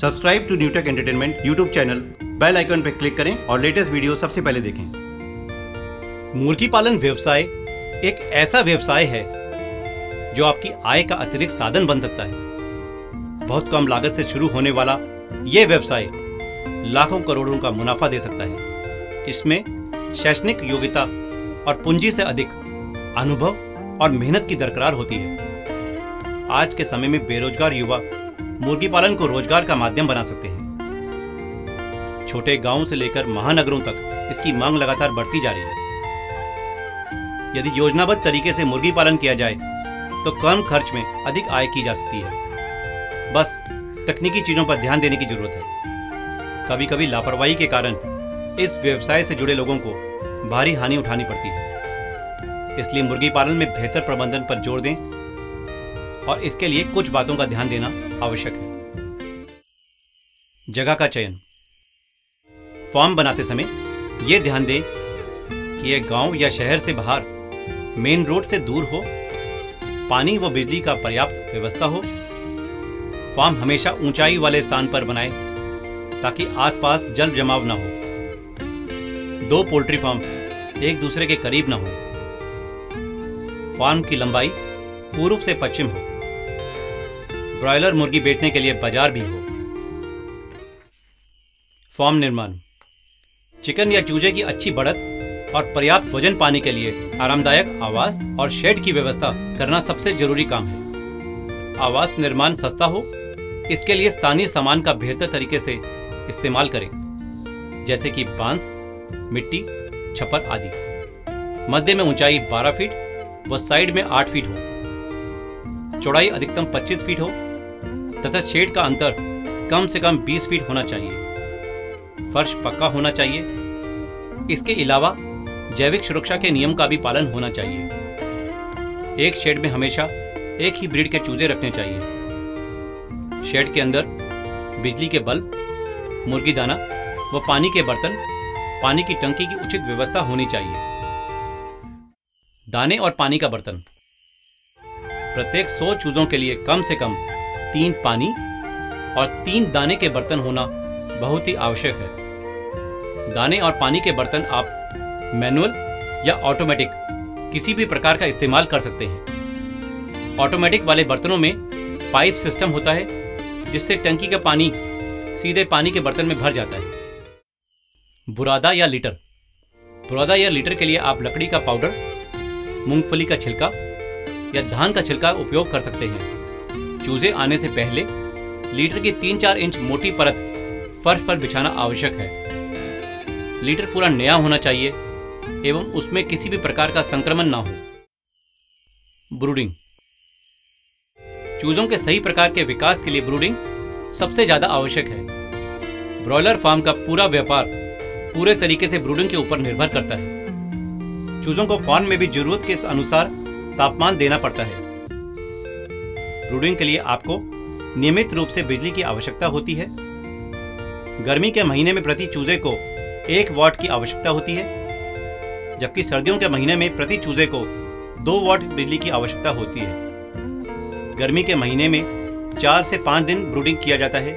Subscribe to Newtech entertainment YouTube channel bell icon पर click करें और लेटेस्ट वीडियो सबसे पहले देखें। मुर्गी पालन व्यवसाय एक ऐसा व्यवसाय है जो आपकी आय का अतिरिक्त साधन बन सकता है। बहुत कम लागत से शुरू होने वाला यह व्यवसाय लाखों करोड़ों का मुनाफा दे सकता है। इसमें शैक्षणिक योग्यता और पूंजी से अधिक अनुभव और मेहनत की दरकरार होती है। आज के समय में बेरोजगार युवा मुर्गी पालन को रोज़गार का माध्यम बना सकते हैं। छोटे गाँवों से लेकर महानगरों तक इसकी मांग लगातार बढ़ती जा रही है। यदि योजनाबद्ध तरीके से मुर्गी पालन किया जाए तो कम खर्च में अधिक आय की जा सकती है। बस तकनीकी चीज़ों पर ध्यान देने की ज़रूरत है। कभी कभी लापरवाही के कारण इस व्यवसाय से जुड़े लोगों को भारी हानि उठानी पड़ती है। इसलिए मुर्गी पालन में बेहतर प्रबंधन पर ज़ोर दें और इसके लिए कुछ बातों का ध्यान देना आवश्यक है। जगह का चयन। फॉर्म बनाते समय यह ध्यान दें कि यह गाँव या शहर से बाहर, मेन रोड से दूर हो, पानी व बिजली का पर्याप्त व्यवस्था हो, फार्म हमेशा ऊंचाई वाले स्थान पर बनाए, ताकि आसपास जल जमाव ना हो। दो पोल्ट्री फार्म एक दूसरे के करीब न हो। फार्म की लंबाई पूर्व से पश्चिम हो। ब्रॉयलर मुर्गी बेचने के लिए बाज़ार भी हो। फॉर्म निर्माण। चिकन या चूजे की अच्छी बढ़त और पर्याप्त वज़न पाने के लिए आरामदायक आवास और शेड की व्यवस्था करना सबसे ज़रूरी काम है। आवास निर्माण सस्ता हो, इसके लिए स्थानीय सामान का बेहतर तरीके से इस्तेमाल करें, जैसे कि बाँस, मिट्टी, छप्पर आदि। मध्य में ऊंचाई 12 फीट व साइड में 8 फीट हो। चौड़ाई अधिकतम 25 फीट हो तथा शेड का अंतर कम से कम 20 फीट होना चाहिए। फर्श पक्का होना चाहिए। इसके अलावा जैविक सुरक्षा के नियम का भी पालन होना चाहिए। एक शेड में हमेशा एक ही ब्रीड के चूजे रखने चाहिए। शेड के अंदर बिजली के बल्ब, मुर्गी दाना व पानी के बर्तन, पानी की टंकी की उचित व्यवस्था होनी चाहिए। दाने और पानी का बर्तन। प्रत्येक सौ चूजों के लिए कम से कम तीन पानी और तीन दाने के बर्तन होना बहुत ही आवश्यक है। दाने और पानी के बर्तन आप मैनुअल या ऑटोमेटिक किसी भी प्रकार का इस्तेमाल कर सकते हैं। ऑटोमेटिक वाले बर्तनों में पाइप सिस्टम होता है, जिससे टंकी का पानी सीधे पानी के बर्तन में भर जाता है। बुरादा या लीटर। बुरादा या लीटर के लिए आप लकड़ी का पाउडर, मूंगफली का छिलका या धान का छिलका उपयोग कर सकते हैं। चूजे आने से पहले लीटर की तीन चार इंच मोटी परत फर्श पर बिछाना आवश्यक है। लीटर पूरा नया होना चाहिए एवं उसमें किसी भी प्रकार का संक्रमण ना हो। ब्रूडिंग। चूजों के सही प्रकार के विकास के लिए ब्रूडिंग सबसे ज़्यादा आवश्यक है। ब्रॉयलर फार्म का पूरा व्यापार पूरे तरीके से ब्रूडिंग के ऊपर निर्भर करता है। चूजों को फार्म में भी ज़रूरत के अनुसार तापमान देना पड़ता है। ब्रूडिंग के लिए आपको नियमित रूप से बिजली की आवश्यकता होती है। गर्मी के महीने में प्रति चूजे को एक वाट की आवश्यकता होती है, जबकि सर्दियों के महीने में प्रति चूजे को दो वाट बिजली की आवश्यकता होती है। गर्मी के महीने में चार से पाँच दिन ब्रूडिंग किया जाता है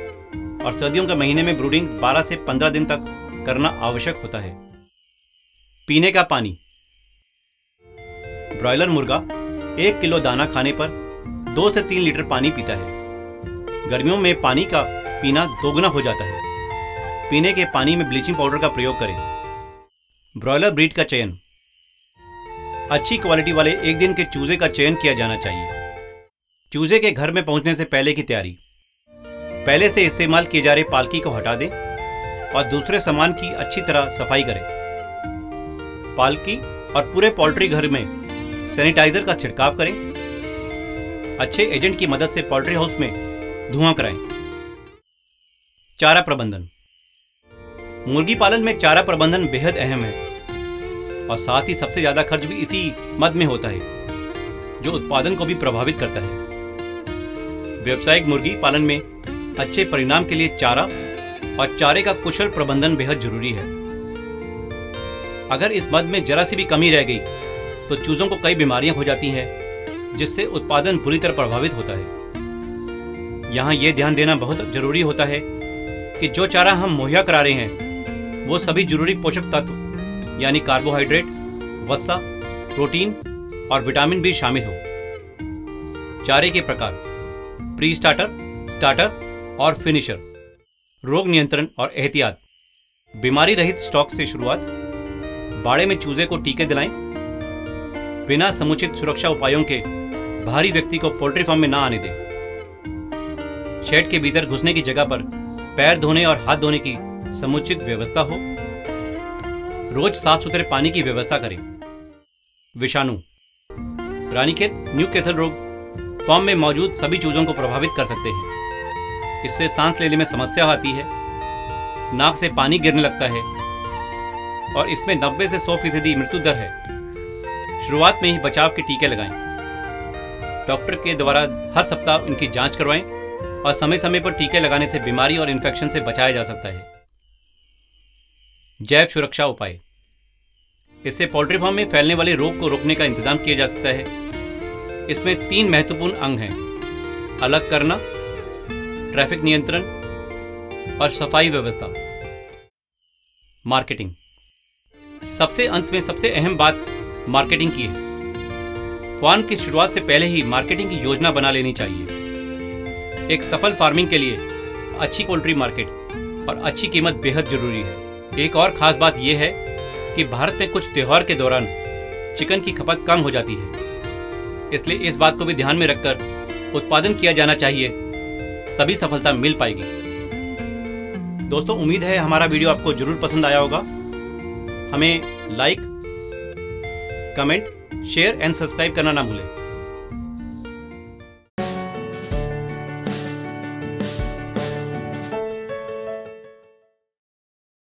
और सर्दियों के महीने में ब्रूडिंग 12 से 15 दिन तक करना आवश्यक होता है। पीने का पानी। ब्रॉयलर मुर्गा एक किलो दाना खाने पर दो से तीन लीटर पानी पीता है। गर्मियों में पानी का पीना दोगुना हो जाता है। पीने के पानी में ब्लीचिंग पाउडर का प्रयोग करें। ब्रॉयलर ब्रीड का चयन। अच्छी क्वालिटी वाले एक दिन के चूजे का चयन किया जाना चाहिए। चूजे के घर में पहुँचने से पहले की तैयारी। पहले से इस्तेमाल किए जा रहे पालकी को हटा दें और दूसरे सामान की अच्छी तरह सफ़ाई करें। पालकी और पूरे पोल्ट्री घर में सैनिटाइजर का छिड़काव करें। अच्छे एजेंट की मदद से पोल्ट्री हाउस में धुआँ कराएँ। चारा प्रबंधन। मुर्गी पालन में चारा प्रबंधन बेहद अहम है और साथ ही सबसे ज़्यादा खर्च भी इसी मद में होता है, जो उत्पादन को भी प्रभावित करता है। व्यवसायिक मुर्गी पालन में अच्छे परिणाम के लिए चारा और चारे का कुशल प्रबंधन बेहद ज़रूरी है। अगर इस मद में जरा सी भी कमी रह गई तो चूजों को कई बीमारियाँ हो जाती हैं जिससे उत्पादन बुरी तरह प्रभावित होता है। यहाँ ये ध्यान देना बहुत ज़रूरी होता है कि जो चारा हम मुहैया करा रहे हैं, वो सभी ज़रूरी पोषक तत्व, यानी कार्बोहाइड्रेट वसा प्रोटीन और विटामिन भी शामिल हो। चारे के प्रकार प्री स्टार्टर स्टार्टर और फिनिशर रोग नियंत्रण और एहतियात, बीमारी रहित स्टॉक से शुरुआत, बाड़े में चूजे को टीके दिलाएँ, बिना समुचित सुरक्षा उपायों के भारी व्यक्ति को पोल्ट्री फार्म में ना आने दें। शेड के भीतर घुसने की जगह पर पैर धोने और हाथ धोने की समुचित व्यवस्था हो। रोज साफ़ सुथरे पानी की व्यवस्था करें। विषाणु, रानीखेत न्यू कैसल रोग फॉर्म में मौजूद सभी चूजों को प्रभावित कर सकते हैं। इससे सांस लेने में समस्या आती है, नाक से पानी गिरने लगता है और इसमें 90 से 100 फ़ीसदी मृत्यु दर है। शुरुआत में ही बचाव के टीके लगाएँ। डॉक्टर के द्वारा हर सप्ताह इनकी जाँच करवाएँ और समय समय पर टीके लगाने से बीमारी और इन्फेक्शन से बचाया जा सकता है। जैव सुरक्षा उपाय। इससे पोल्ट्री फार्म में फैलने वाले रोग को रोकने का इंतज़ाम किया जा सकता है। इसमें तीन महत्वपूर्ण अंग हैं। अलग करना ट्रैफ़िक नियंत्रण और सफ़ाई व्यवस्था। मार्केटिंग सबसे अंत में सबसे अहम बात मार्केटिंग की है। फार्म की शुरुआत से पहले ही मार्केटिंग की योजना बना लेनी चाहिए। एक सफल फ़ार्मिंग के लिए अच्छी पोल्ट्री मार्केट और अच्छी कीमत बेहद ज़रूरी है। एक और खास बात यह है कि भारत में कुछ त्योहार के दौरान चिकन की खपत कम हो जाती है। इसलिए इस बात को भी ध्यान में रखकर उत्पादन किया जाना चाहिए, तभी सफलता मिल पाएगी। दोस्तों, उम्मीद है हमारा वीडियो आपको ज़रूर पसंद आया होगा। हमें like comment share and subscribe करना ना भूलें।